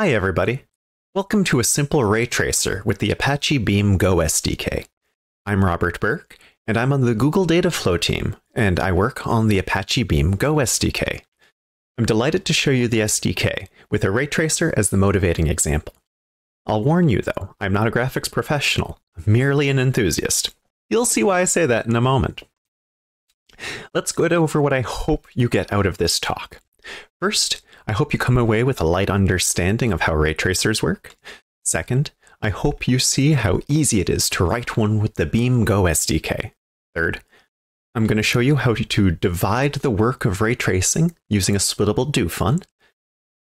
Hi everybody. Welcome to a simple ray tracer with the Apache Beam Go SDK. I'm Robert Burke, and I'm on the Google Dataflow team, and I work on the Apache Beam Go SDK. I'm delighted to show you the SDK, with a ray tracer as the motivating example. I'll warn you though, I'm not a graphics professional, merely an enthusiast. You'll see why I say that in a moment. Let's go over what I hope you get out of this talk. First, I hope you come away with a light understanding of how ray tracers work. Second, I hope you see how easy it is to write one with the Beam Go SDK. Third, I'm going to show you how to divide the work of ray tracing using a splittable DoFn.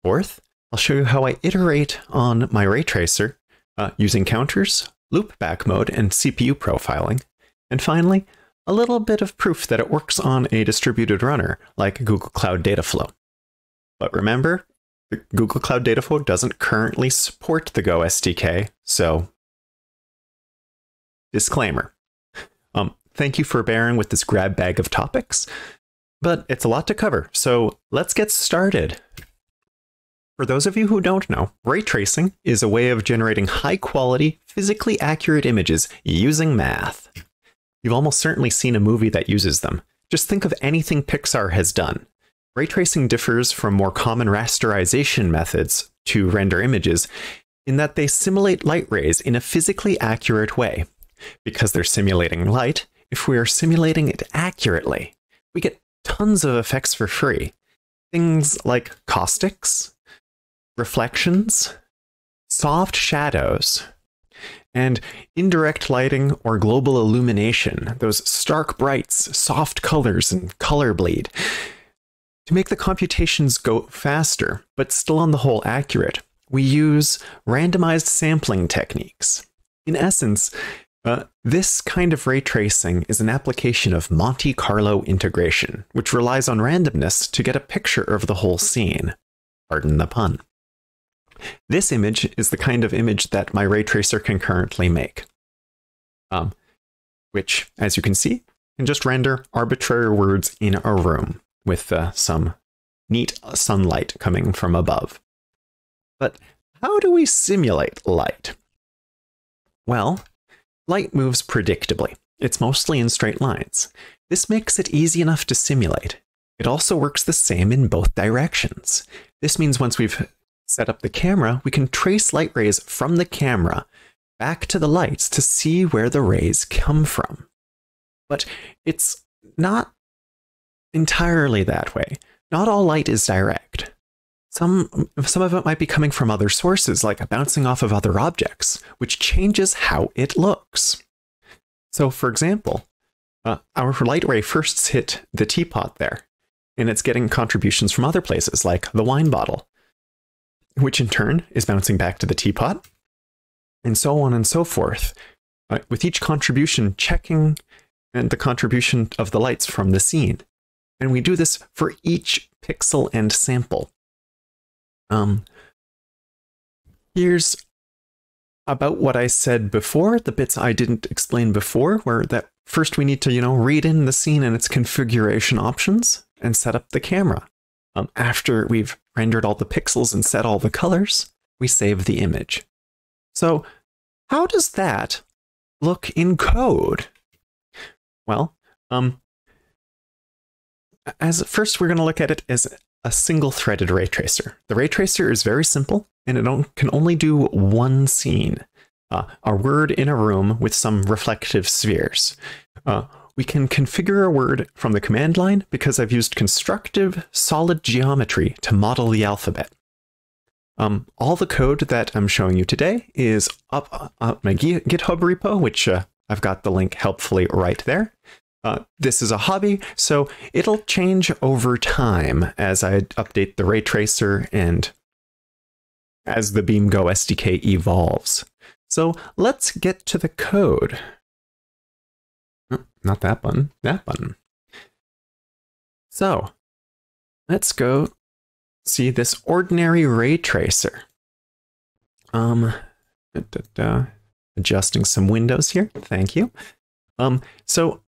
Fourth, I'll show you how I iterate on my ray tracer uh, using counters, loopback mode, and CPU profiling. And finally, a little bit of proof that it works on a distributed runner like Google Cloud Dataflow. But remember, Google Cloud Dataflow doesn't currently support the Go SDK, so disclaimer. Um, thank you for bearing with this grab bag of topics, but it's a lot to cover, so let's get started. For those of you who don't know, ray tracing is a way of generating high quality, physically accurate images using math. You've almost certainly seen a movie that uses them. Just think of anything Pixar has done. Ray tracing differs from more common rasterization methods to render images in that they simulate light rays in a physically accurate way. Because they're simulating light, if we are simulating it accurately, we get tons of effects for free. Things like caustics, reflections, soft shadows, and indirect lighting or global illumination, those stark brights, soft colors, and color bleed. To make the computations go faster, but still on the whole accurate, we use randomized sampling techniques. In essence, uh, this kind of ray tracing is an application of Monte Carlo integration, which relies on randomness to get a picture of the whole scene. Pardon the pun. This image is the kind of image that my ray tracer can currently make, um, which, as you can see, can just render arbitrary words in a room with uh, some neat sunlight coming from above. But how do we simulate light? Well, light moves predictably. It's mostly in straight lines. This makes it easy enough to simulate. It also works the same in both directions. This means once we've set up the camera, we can trace light rays from the camera back to the lights to see where the rays come from. But it's not entirely that way. Not all light is direct. Some, some of it might be coming from other sources, like bouncing off of other objects, which changes how it looks. So, for example, uh, our light ray first hit the teapot there, and it's getting contributions from other places, like the wine bottle, which in turn is bouncing back to the teapot, and so on and so forth, uh, with each contribution checking and the contribution of the lights from the scene. And we do this for each pixel and sample. Um, here's about what I said before, the bits I didn't explain before, where that first we need to, you know, read in the scene and its configuration options and set up the camera. Um, after we've rendered all the pixels and set all the colors, we save the image. So how does that look in code? Well, um, as first we're going to look at it as a single threaded ray tracer. The ray tracer is very simple and it can only do one scene, uh, a word in a room with some reflective spheres. Uh, we can configure a word from the command line because I've used constructive solid geometry to model the alphabet. Um, all the code that I'm showing you today is up, up my GitHub repo, which uh, I've got the link helpfully right there. Uh, this is a hobby, so it'll change over time as I update the ray tracer and as the BeamGo SDK evolves. So let's get to the code. Oh, not that button, that button. So let's go see this ordinary ray tracer. Um, da, da, da. adjusting some windows here. Thank you. Um, so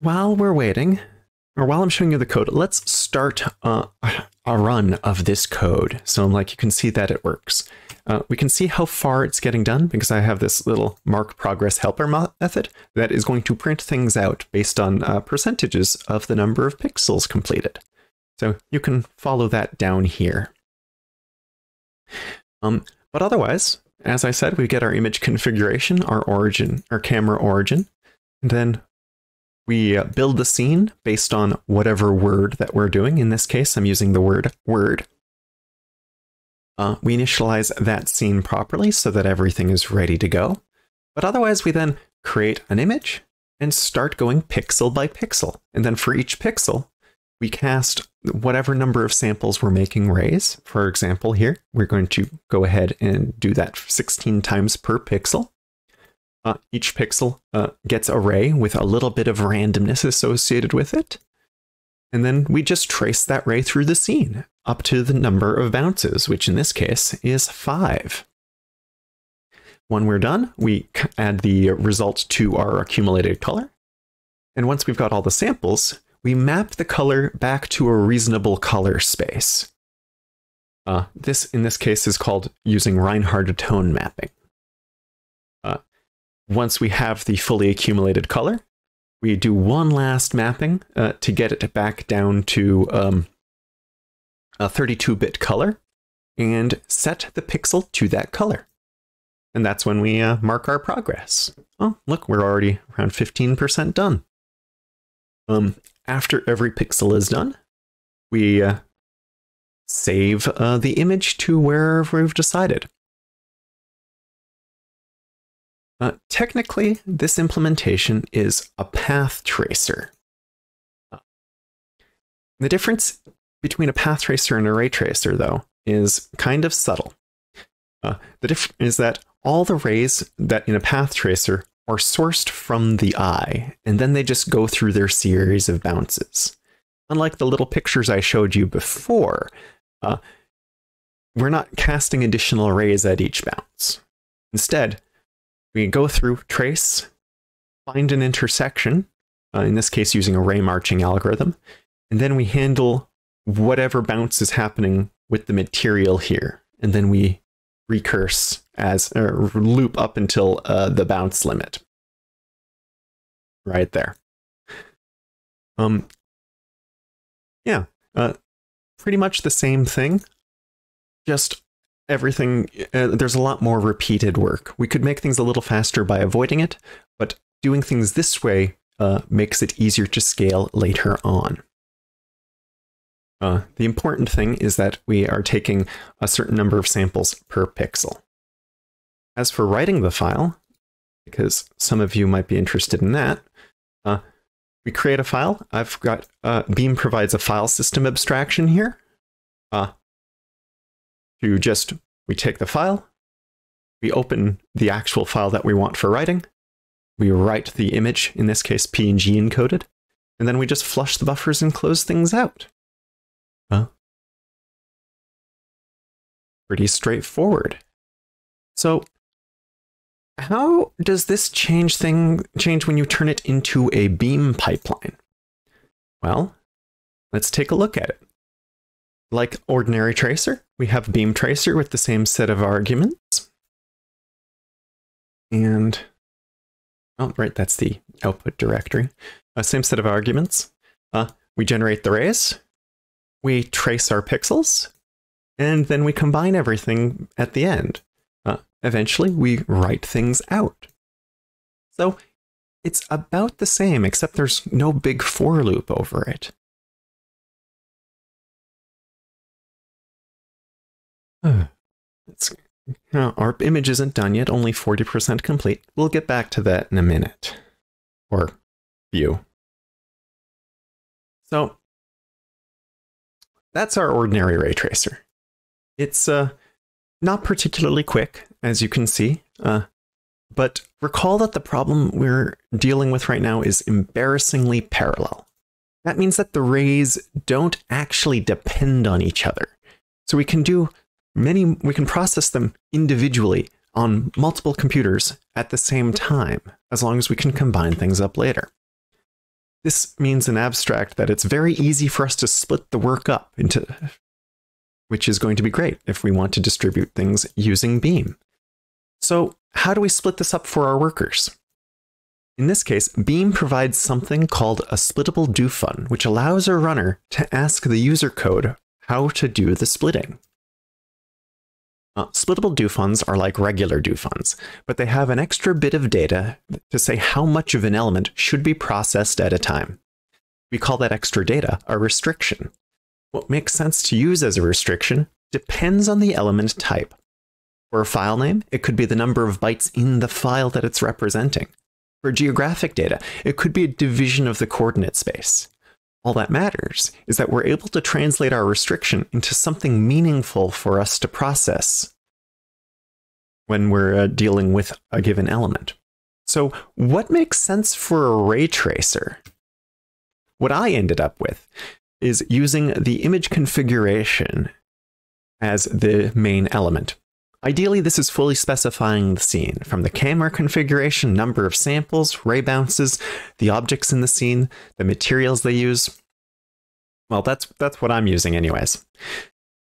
while we're waiting or while I'm showing you the code, let's start uh, a run of this code. So like you can see that it works. Uh, we can see how far it's getting done because I have this little mark progress helper method that is going to print things out based on uh, percentages of the number of pixels completed. So you can follow that down here. Um, but otherwise, as I said, we get our image configuration, our origin, our camera origin, and then we build the scene based on whatever word that we're doing. In this case, I'm using the word word. Uh, we initialize that scene properly so that everything is ready to go. But otherwise, we then create an image and start going pixel by pixel. And then for each pixel, we cast whatever number of samples we're making rays. For example, here, we're going to go ahead and do that 16 times per pixel. Uh, each pixel uh, gets a ray with a little bit of randomness associated with it. And then we just trace that ray through the scene up to the number of bounces, which in this case is five. When we're done, we add the result to our accumulated color. And once we've got all the samples, we map the color back to a reasonable color space. Uh, this, in this case, is called using Reinhard tone mapping. Once we have the fully accumulated color, we do one last mapping uh, to get it back down to um, a 32-bit color and set the pixel to that color. And that's when we uh, mark our progress. Oh, look, we're already around 15% done. Um, after every pixel is done, we uh, save uh, the image to wherever we've decided. Uh, technically, this implementation is a path tracer. Uh, the difference between a path tracer and a ray tracer, though, is kind of subtle. Uh, the difference is that all the rays that in a path tracer are sourced from the eye, and then they just go through their series of bounces. Unlike the little pictures I showed you before, uh, we're not casting additional rays at each bounce. Instead, we can go through, trace, find an intersection, uh, in this case using a ray marching algorithm, and then we handle whatever bounce is happening with the material here. And then we recurse as or loop up until uh, the bounce limit. Right there. Um, yeah, uh, pretty much the same thing. Just everything, uh, there's a lot more repeated work. We could make things a little faster by avoiding it, but doing things this way uh, makes it easier to scale later on. Uh, the important thing is that we are taking a certain number of samples per pixel. As for writing the file, because some of you might be interested in that, uh, we create a file. I've got uh, Beam provides a file system abstraction here. Uh, to just, we take the file, we open the actual file that we want for writing, we write the image, in this case PNG encoded, and then we just flush the buffers and close things out. Huh? Pretty straightforward. So how does this change thing change when you turn it into a beam pipeline? Well, let's take a look at it. Like ordinary tracer, we have beam tracer with the same set of arguments. And, oh, right, that's the output directory. Uh, same set of arguments. Uh, we generate the rays, we trace our pixels, and then we combine everything at the end. Uh, eventually, we write things out. So it's about the same, except there's no big for loop over it. our image isn't done yet, only 40% complete. We'll get back to that in a minute. Or view. So that's our ordinary ray tracer. It's uh, not particularly quick, as you can see, uh, but recall that the problem we're dealing with right now is embarrassingly parallel. That means that the rays don't actually depend on each other. So we can do many, we can process them individually on multiple computers at the same time, as long as we can combine things up later. this means in abstract that it's very easy for us to split the work up into, which is going to be great if we want to distribute things using Beam. So how do we split this up for our workers? In this case, Beam provides something called a splittable DoFn, which allows a runner to ask the user code how to do the splitting. Uh, splittable DoFns are like regular DoFns, but they have an extra bit of data to say how much of an element should be processed at a time. We call that extra data a restriction. What makes sense to use as a restriction depends on the element type. For a file name, it could be the number of bytes in the file that it's representing. For geographic data, it could be a division of the coordinate space. All that matters is that we're able to translate our restriction into something meaningful for us to process when we're uh, dealing with a given element. So what makes sense for a ray tracer? What I ended up with is using the image configuration as the main element. Ideally, this is fully specifying the scene, from the camera configuration, number of samples, ray bounces, the objects in the scene, the materials they use. Well, that's, that's what I'm using anyways.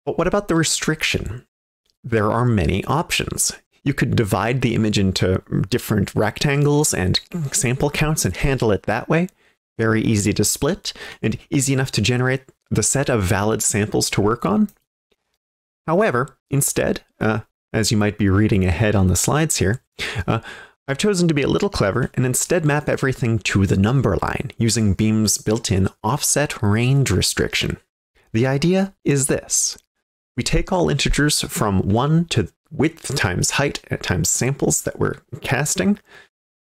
But what about the restriction? There are many options. You could divide the image into different rectangles and sample counts and handle it that way. Very easy to split and easy enough to generate the set of valid samples to work on. However, instead, uh, as you might be reading ahead on the slides here, uh, I've chosen to be a little clever and instead map everything to the number line using Beam's built-in offset range restriction. The idea is this. We take all integers from 1 to width times height times samples that we're casting,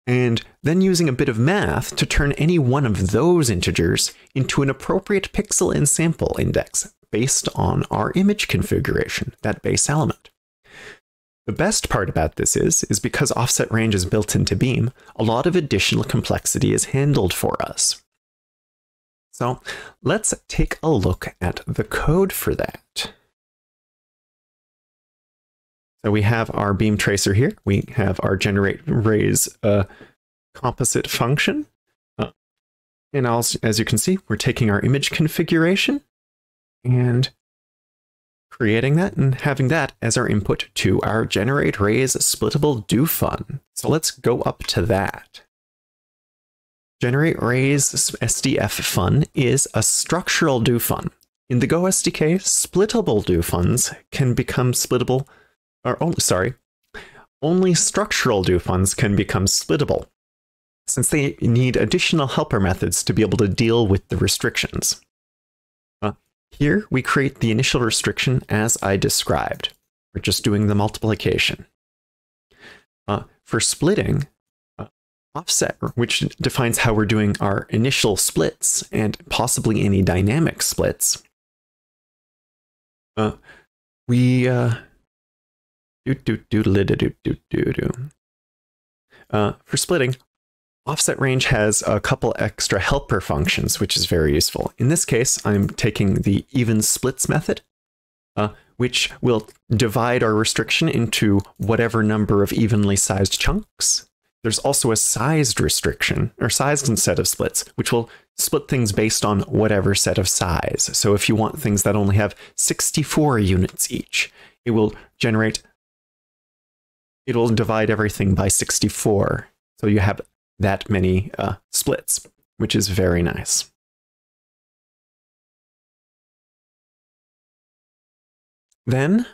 and then using a bit of math to turn any one of those integers into an appropriate pixel and sample index based on our image configuration, that base element. The best part about this is, is because offset range is built into Beam, a lot of additional complexity is handled for us. So let's take a look at the code for that. So we have our beam tracer here. We have our generate rays uh, composite function. Uh, and also, as you can see, we're taking our image configuration and creating that and having that as our input to our generate rays splittable DoFn. So let's go up to that. Generate rays SDFn is a structural DoFn. In the Go SDK, splittable DoFns can become splittable, or only, sorry, only structural DoFns can become splittable, since they need additional helper methods to be able to deal with the restrictions. Here we create the initial restriction as I described. We're just doing the multiplication. Uh, for splitting, uh, offset, which defines how we're doing our initial splits and possibly any dynamic splits, uh, we uh, do do do do do do do do. Uh, for splitting, Offset range has a couple extra helper functions, which is very useful. In this case, I'm taking the even splits method, uh, which will divide our restriction into whatever number of evenly sized chunks. There's also a sized restriction, or sized set of splits, which will split things based on whatever set of size. So if you want things that only have 64 units each, it will generate, it will divide everything by 64. So you have that many uh, splits, which is very nice. Then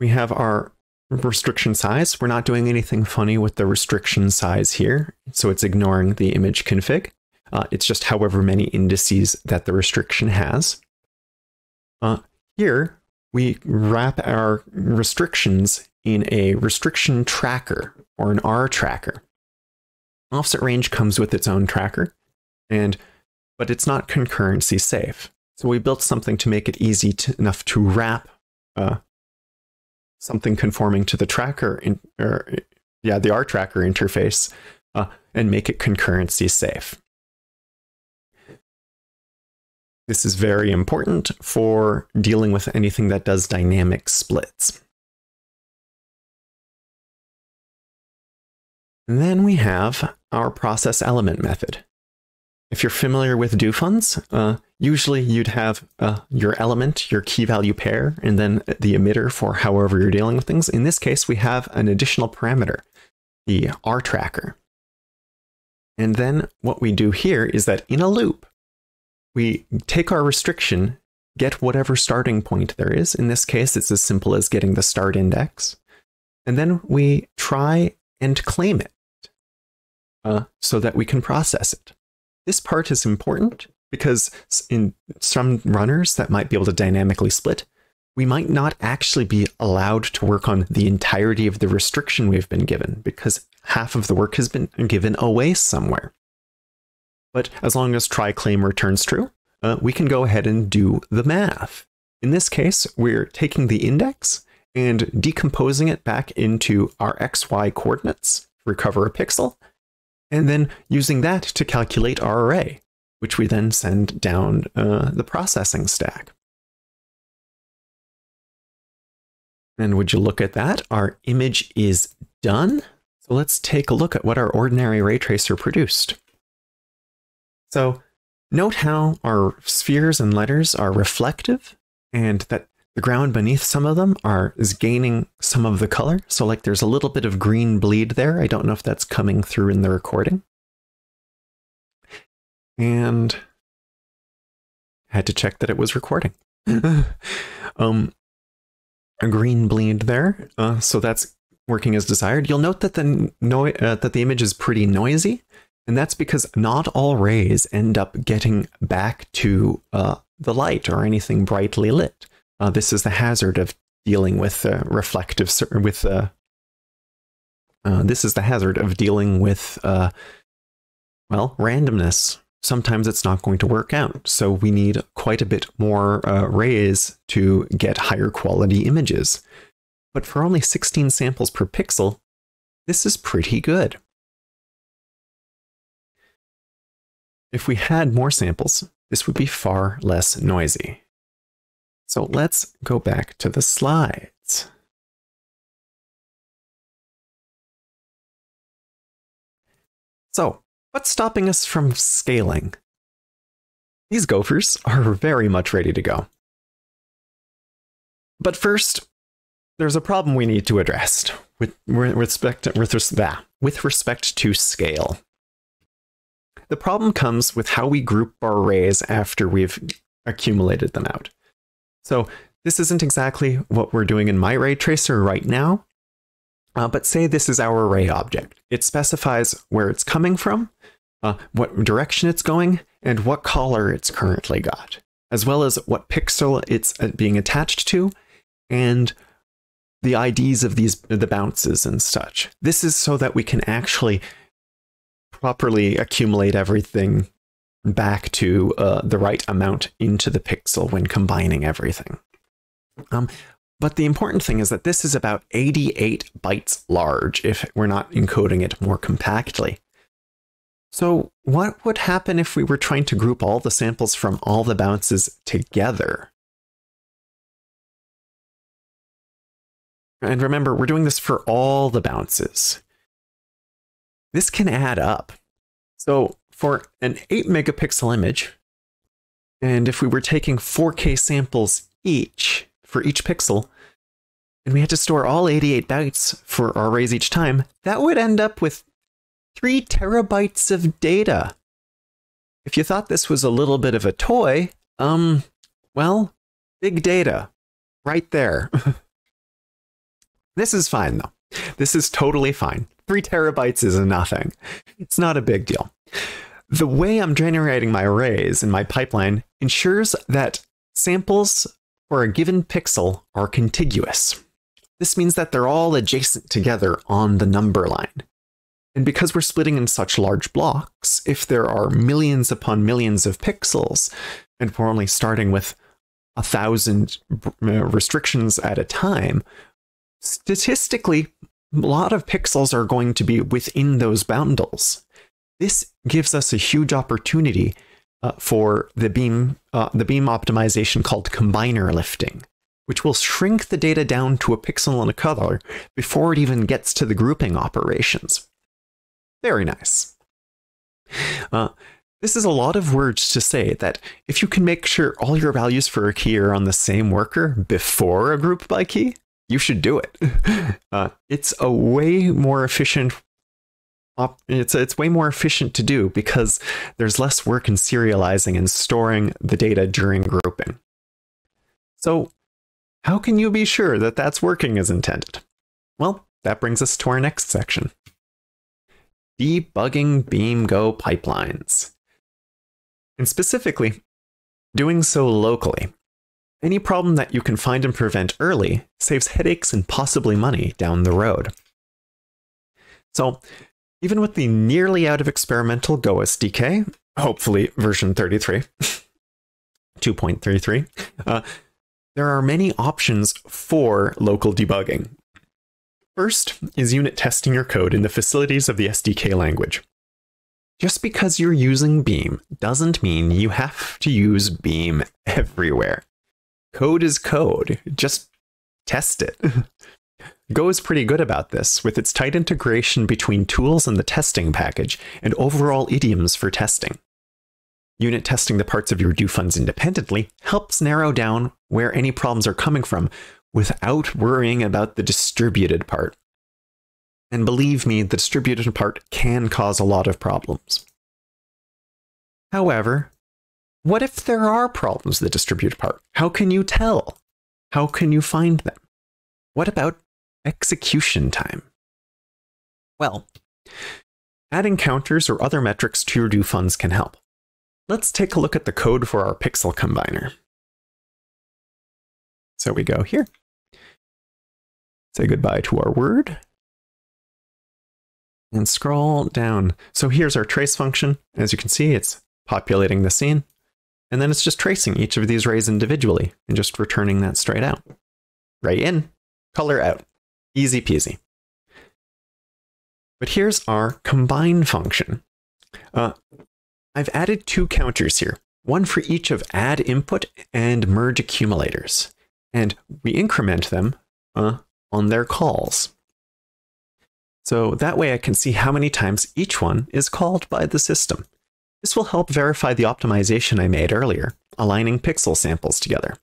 we have our restriction size. We're not doing anything funny with the restriction size here, so it's ignoring the image config. Uh, it's just however many indices that the restriction has. Uh, here, we wrap our restrictions in a restriction tracker or an R tracker. Offset range comes with its own tracker, and but it's not concurrency safe. So we built something to make it easy to, enough to wrap uh, something conforming to the tracker, in, or yeah, the R tracker interface, uh, and make it concurrency safe. This is very important for dealing with anything that does dynamic splits. Then we have our process element method. if you're familiar with DoFns, uh, usually you'd have uh, your element, your key value pair, and then the emitter for however you're dealing with things. In this case, we have an additional parameter, the R tracker. And then what we do here is that in a loop, we take our restriction, get whatever starting point there is. In this case, it's as simple as getting the start index. And then we try and claim it uh, so that we can process it. This part is important because in some runners that might be able to dynamically split, we might not actually be allowed to work on the entirety of the restriction we've been given because half of the work has been given away somewhere. But as long as try claim returns true, uh, we can go ahead and do the math. In this case, we're taking the index and decomposing it back into our xy coordinates, recover a pixel, and then using that to calculate our array, which we then send down uh, the processing stack. And would you look at that? Our image is done. So let's take a look at what our ordinary ray tracer produced. So note how our spheres and letters are reflective and that the ground beneath some of them are is gaining some of the color. So like there's a little bit of green bleed there. I don't know if that's coming through in the recording. And I had to check that it was recording. um, a green bleed there. Uh, so that's working as desired. You'll note that the no uh, that the image is pretty noisy, and that's because not all rays end up getting back to uh, the light or anything brightly lit. Uh, this is the hazard of dealing with uh, reflective with uh, uh, this is the hazard of dealing with uh, well randomness. Sometimes it's not going to work out, so we need quite a bit more uh, rays to get higher quality images. But for only 16 samples per pixel, this is pretty good. If we had more samples, this would be far less noisy. So let's go back to the slides. So, what's stopping us from scaling? These gophers are very much ready to go. But first, there's a problem we need to address with, respect, with, with respect to scale. The problem comes with how we group our arrays after we've accumulated them out. So this isn't exactly what we're doing in my ray tracer right now, uh, but say this is our array object. It specifies where it's coming from, uh, what direction it's going, and what color it's currently got, as well as what pixel it's uh, being attached to, and the IDs of these the bounces and such. This is so that we can actually properly accumulate everything back to uh, the right amount into the pixel when combining everything. Um, but the important thing is that this is about 88 bytes large if we're not encoding it more compactly. So what would happen if we were trying to group all the samples from all the bounces together? And remember, we're doing this for all the bounces. This can add up. So for an 8 megapixel image, and if we were taking 4K samples each for each pixel, and we had to store all 88 bytes for our arrays each time, that would end up with 3 terabytes of data. If you thought this was a little bit of a toy, um, well, big data, right there. this is fine though. This is totally fine. Three terabytes is nothing. It's not a big deal. The way I'm generating my arrays in my pipeline ensures that samples for a given pixel are contiguous. This means that they're all adjacent together on the number line. And because we're splitting in such large blocks, if there are millions upon millions of pixels, and we're only starting with a thousand uh, restrictions at a time, statistically, a lot of pixels are going to be within those bundles. This gives us a huge opportunity uh, for the beam, uh, the beam optimization called combiner lifting, which will shrink the data down to a pixel and a color before it even gets to the grouping operations. Very nice. Uh, this is a lot of words to say that if you can make sure all your values for a key are on the same worker before a group by key, you should do it. Uh, it's a way more efficient. Op- it's it's way more efficient to do because there's less work in serializing and storing the data during grouping. So, how can you be sure that that's working as intended? Well, that brings us to our next section. Debugging BeamGo pipelines. And specifically, doing so locally. Any problem that you can find and prevent early saves headaches and possibly money down the road. So, even with the nearly out of experimental Go SDK, hopefully version 33, 2.33, uh, there are many options for local debugging. First is unit testing your code in the facilities of the SDK language. Just because you're using Beam doesn't mean you have to use Beam everywhere. Code is code, just test it. Go is pretty good about this, with its tight integration between tools and the testing package, and overall idioms for testing. Unit testing the parts of your DoFns independently helps narrow down where any problems are coming from without worrying about the distributed part. And believe me, the distributed part can cause a lot of problems. However, what if there are problems with the distributed part? How can you tell? How can you find them? What about execution time? Well, adding counters or other metrics to your DoFns can help. Let's take a look at the code for our pixel combiner. So we go here. Say goodbye to our word. And scroll down. So here's our trace function. As you can see, it's populating the scene. And then it's just tracing each of these rays individually and just returning that straight out. Ray in, color out. Easy peasy. But here's our combine function. Uh, I've added two counters here, one for each of add input and merge accumulators. And we increment them uh, on their calls. So that way I can see how many times each one is called by the system. This will help verify the optimization I made earlier, aligning pixel samples together.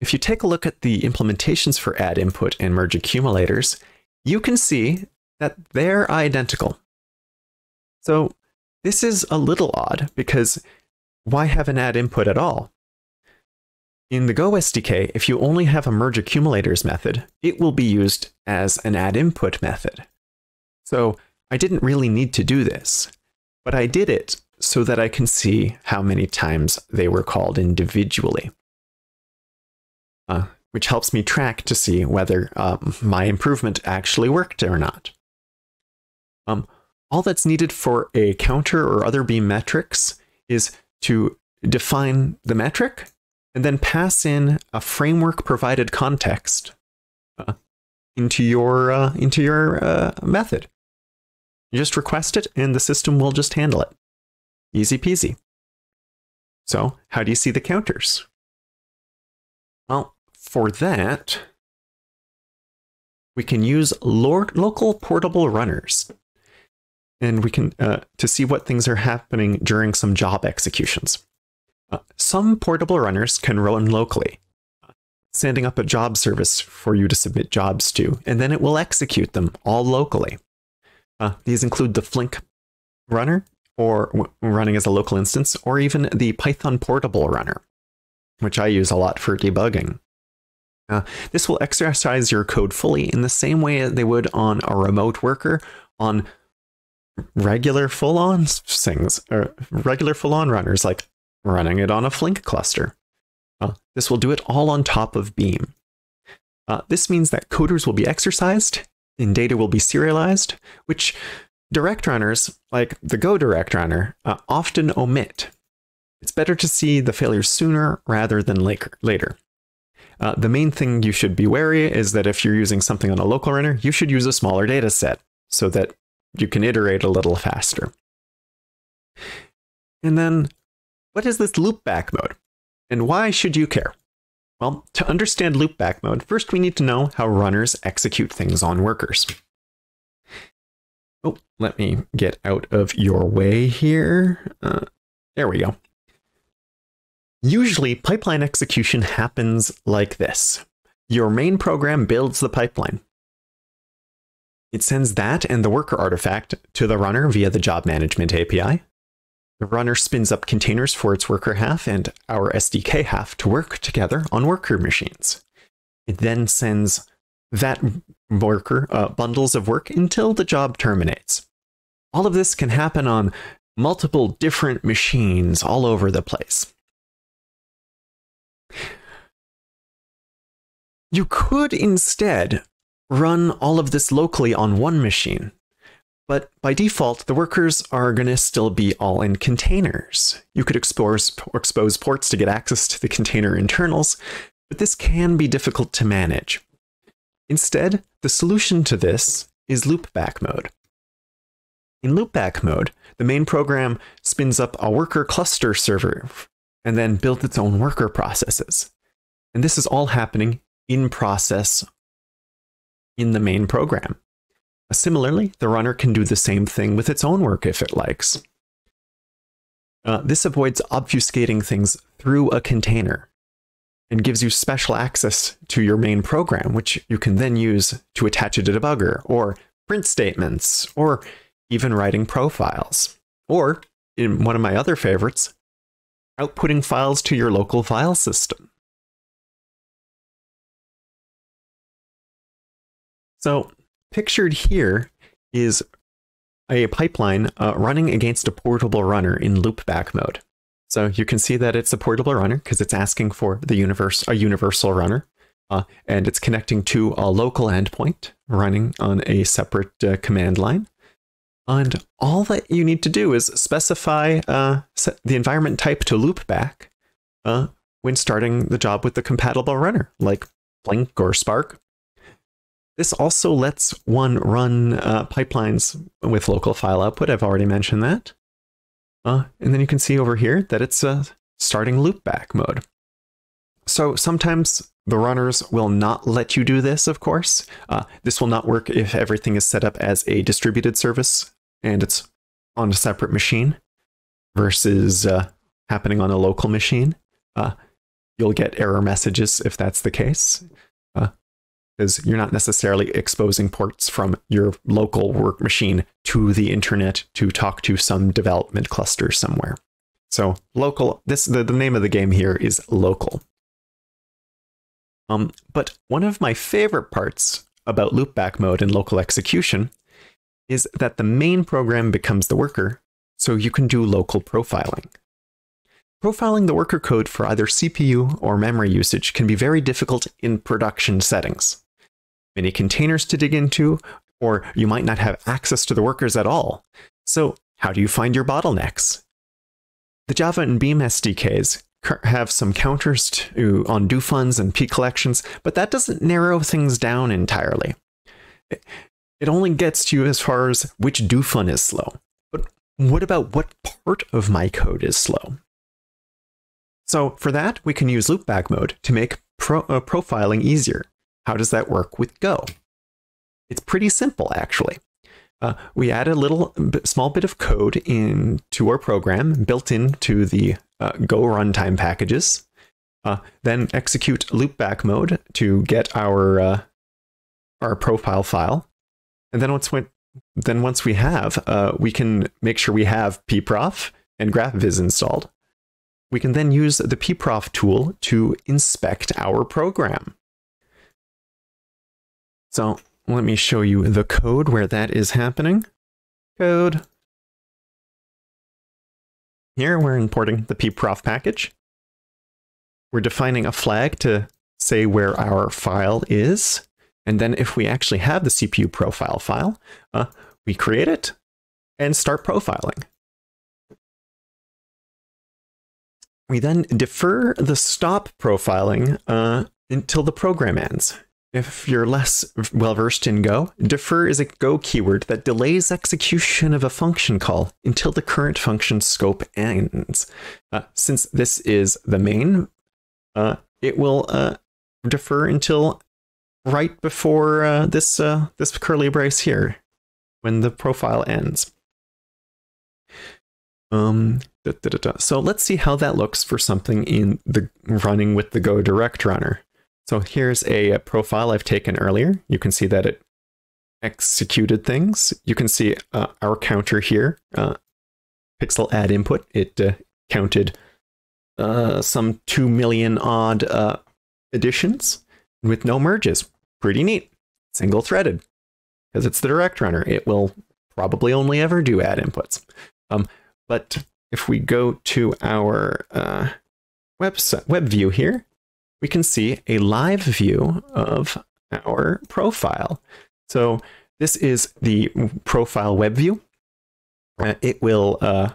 If you take a look at the implementations for add input and merge accumulators, you can see that they're identical. So this is a little odd because why have an add input at all? In the Go SDK, if you only have a merge accumulators method, it will be used as an add input method. So I didn't really need to do this, but I did it so that I can see how many times they were called individually. Uh, which helps me track to see whether um, my improvement actually worked or not. Um, all that's needed for a counter or other beam metrics is to define the metric and then pass in a framework provided context uh, into your uh, into your uh, method. You just request it, and the system will just handle it. Easy peasy. So, how do you see the counters? For that, we can use local portable runners, and we can uh, to see what things are happening during some job executions. Uh, some portable runners can run locally, standing up a job service for you to submit jobs to, and then it will execute them all locally. Uh, these include the Flink runner, or running as a local instance, or even the Python portable runner, which I use a lot for debugging. Uh, this will exercise your code fully in the same way they would on a remote worker on regular full-on things, or regular full-on runners like running it on a Flink cluster. Uh, this will do it all on top of Beam. Uh, this means that coders will be exercised and data will be serialized, which direct runners, like the Go direct runner, uh, often omit. It's better to see the failures sooner rather than later. Uh, the main thing you should be wary is that if you're using something on a local runner, you should use a smaller data set so that you can iterate a little faster. And then what is this loopback mode? And why should you care? Well, to understand loopback mode, first we need to know how runners execute things on workers. Oh, let me get out of your way here. Uh, there we go. Usually, pipeline execution happens like this. Your main program builds the pipeline. It sends that and the worker artifact to the runner via the job management API. The runner spins up containers for its worker half and our SDK half to work together on worker machines. It then sends that worker uh, bundles of work until the job terminates. All of this can happen on multiple different machines all over the place. You could instead run all of this locally on one machine, but by default, the workers are going to still be all in containers. You could expose, expose ports to get access to the container internals, but this can be difficult to manage. Instead, the solution to this is loopback mode. In loopback mode, the main program spins up a worker cluster server and then builds its own worker processes. And this is all happening in process in the main program. Similarly, the runner can do the same thing with its own work if it likes. Uh, this avoids obfuscating things through a container and gives you special access to your main program, which you can then use to attach a debugger or print statements or even writing profiles. Or, in one of my other favorites, outputting files to your local file system. So, pictured here is a pipeline uh, running against a portable runner in loopback mode. So you can see that it's a portable runner because it's asking for the universe a universal runner, uh, and it's connecting to a local endpoint running on a separate uh, command line. And all that you need to do is specify uh, the environment type to loopback uh, when starting the job with the compatible runner, like Flink or Spark. This also lets one run uh, pipelines with local file output. I've already mentioned that. Uh, and then you can see over here that it's a starting loopback mode. So sometimes the runners will not let you do this, of course. Uh, this will not work if everything is set up as a distributed service and it's on a separate machine versus uh, happening on a local machine. Uh, you'll get error messages if that's the case because you're not necessarily exposing ports from your local work machine to the internet to talk to some development cluster somewhere. So local, this the, the name of the game here is local. Um, but one of my favorite parts about loopback mode and local execution is that the main program becomes the worker, so you can do local profiling. Profiling the worker code for either CPU or memory usage can be very difficult in production settings many containers to dig into, or you might not have access to the workers at all. So how do you find your bottlenecks? The Java and Beam SDKs have some counters to, on DoFns and P collections, but that doesn't narrow things down entirely. It only gets you as far as which DoFn is slow. But what about what part of my code is slow? So for that, we can use loopback mode to make pro uh, profiling easier. How does that work with Go? It's pretty simple, actually. Uh, we add a little small bit of code into our program built into the uh, Go runtime packages. Uh, then execute loopback mode to get our uh, our profile file, and then once we, then once we have, uh, we can make sure we have pprof and graphviz installed. We can then use the pprof tool to inspect our program. So let me show you the code where that is happening. Code. Here we're importing the pprof package. We're defining a flag to say where our file is. And then if we actually have the CPU profile file, uh, we create it and start profiling. We then defer the stop profiling uh, until the program ends. If you're less well versed in Go, defer is a Go keyword that delays execution of a function call until the current function scope ends. Uh, since this is the main, uh, it will uh, defer until right before uh, this uh, this curly brace here, when the profile ends. Um, da, da, da, so let's see how that looks for something in the running with the Go Direct runner. So here's a, profile I've taken earlier. You can see that it executed things. You can see uh, our counter here, uh, pixel add input. It uh, counted uh, some 2 million odd uh, additions with no merges. Pretty neat. Single threaded because it's the direct runner. It will probably only ever do add inputs. Um, but if we go to our uh, website, web view here, we can see a live view of our profile. So this is the profile web view. Uh, it will uh,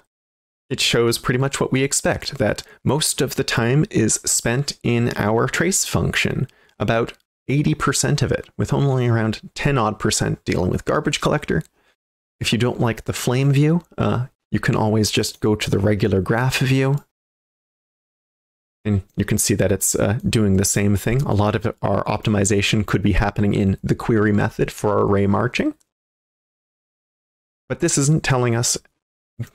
it shows pretty much what we expect that most of the time is spent in our trace function, about 80% of it, with only around 10 odd percent dealing with garbage collector. If you don't like the flame view, uh, you can always just go to the regular graph view. And you can see that it's uh, doing the same thing. A lot of our optimization could be happening in the query method for array marching. But this isn't telling us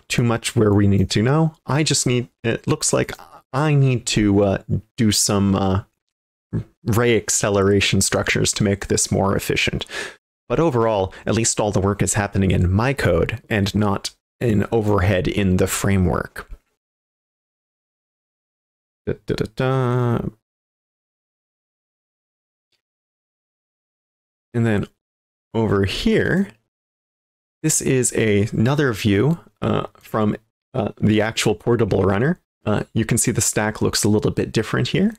too much where we need to know. I just need, it looks like I need to uh, do some uh, ray acceleration structures to make this more efficient. But overall, at least all the work is happening in my code and not in overhead in the framework. Da, da, da. And then over here, this is a, another view uh, from uh, the actual portable runner. Uh, you can see the stack looks a little bit different here.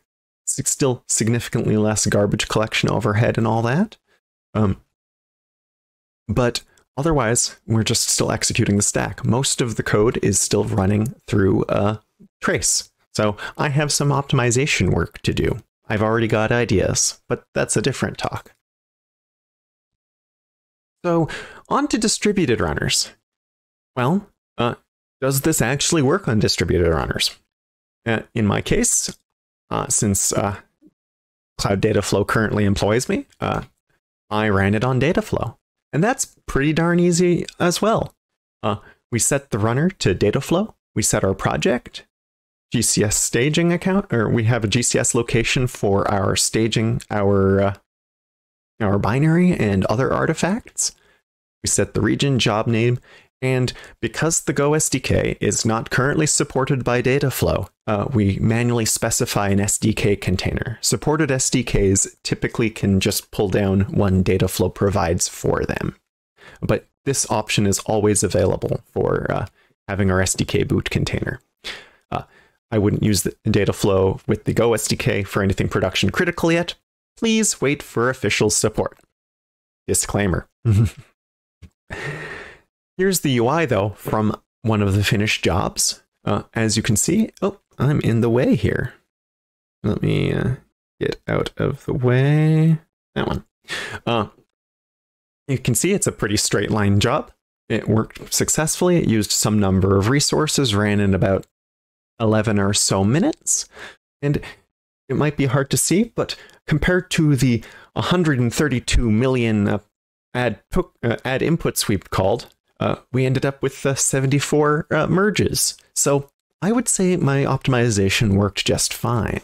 It's still significantly less garbage collection overhead and all that. Um, but otherwise, we're just still executing the stack. Most of the code is still running through a trace. So I have some optimization work to do. I've already got ideas, but that's a different talk. So on to distributed runners. Well, uh, does this actually work on distributed runners? Uh, in my case, uh, since uh, Cloud Dataflow currently employs me, uh, I ran it on Dataflow. And that's pretty darn easy as well. Uh, we set the runner to Dataflow, we set our project, GCS staging account, or we have a GCS location for our staging our our binary and other artifacts. We set the region, job name, and because the Go SDK is not currently supported by Dataflow, uh, we manually specify an SDK container. Supported SDKs typically can just pull down one Dataflow provides for them. But this option is always available for uh, having our SDK boot container. I wouldn't use the Dataflow with the Go SDK for anything production critical yet. Please wait for official support. Disclaimer. Here's the UI though from one of the finished jobs. Uh, as you can see, oh, I'm in the way here. Let me uh, get out of the way. That one. Uh, you can see it's a pretty straight line job. It worked successfully. It used some number of resources, ran in about 11 or so minutes. And it might be hard to see, but compared to the 132 million uh, add, uh, add input sweep called, uh, we ended up with uh, 74 uh, merges. So I would say my optimization worked just fine.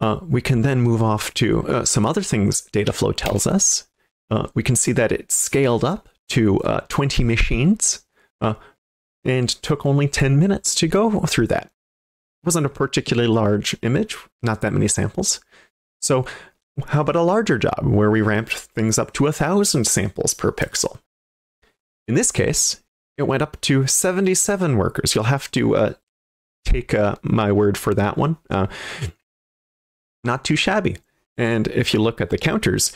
Uh, we can then move off to some other things Dataflow tells us. We can see that it scaled up to 20 machines and took only 10 minutes to go through that. It wasn't a particularly large image, not that many samples. So how about a larger job where we ramped things up to a thousand samples per pixel? In this case, it went up to 77 workers. You'll have to uh, take uh, my word for that one. Uh, not too shabby. And if you look at the counters,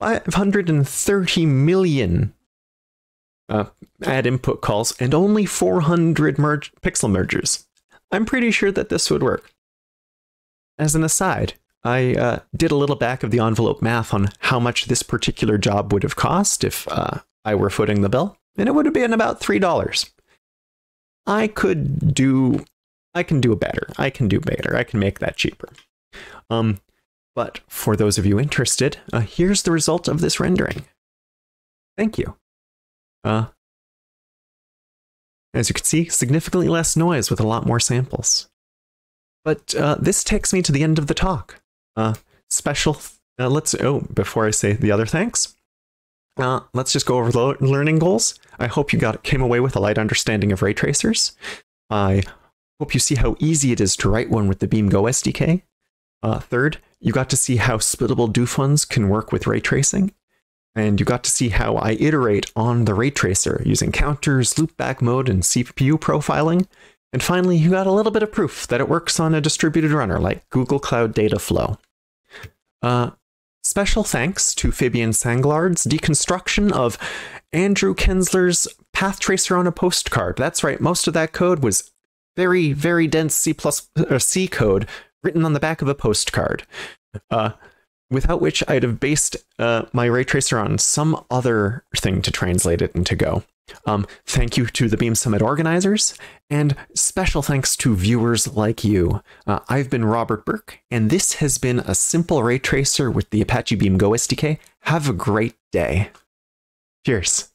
530 million uh, add input calls and only 400 merge pixel mergers. I'm pretty sure that this would work. As an aside, I uh, did a little back of the envelope math on how much this particular job would have cost if uh, I were footing the bill, and it would have been about $3. I could do, I can do a better. I can do better. I can make that cheaper. Um, but for those of you interested, uh, here's the result of this rendering. Thank you. Uh, as you can see, significantly less noise with a lot more samples. But uh, this takes me to the end of the talk. Uh, special, uh, let's, oh, before I say the other thanks, uh, let's just go over the learning goals. I hope you got came away with a light understanding of ray tracers. I hope you see how easy it is to write one with the BeamGo SDK. Uh, third, you got to see how splittable DoFns can work with ray tracing. And you got to see how I iterate on the ray tracer using counters, loopback mode, and CPU profiling. And finally, you got a little bit of proof that it works on a distributed runner like Google Cloud Dataflow. Uh, special thanks to Fabien Sanglard's deconstruction of Andrew Kensler's path tracer on a postcard. That's right, most of that code was very, very dense C plus uh, C code written on the back of a postcard. Uh, without which I'd have based uh, my ray tracer on some other thing to translate it into Go. Um, thank you to the Beam Summit organizers, and special thanks to viewers like you. Uh, I've been Robert Burke, and this has been a simple ray tracer with the Apache Beam Go SDK. Have a great day. Cheers.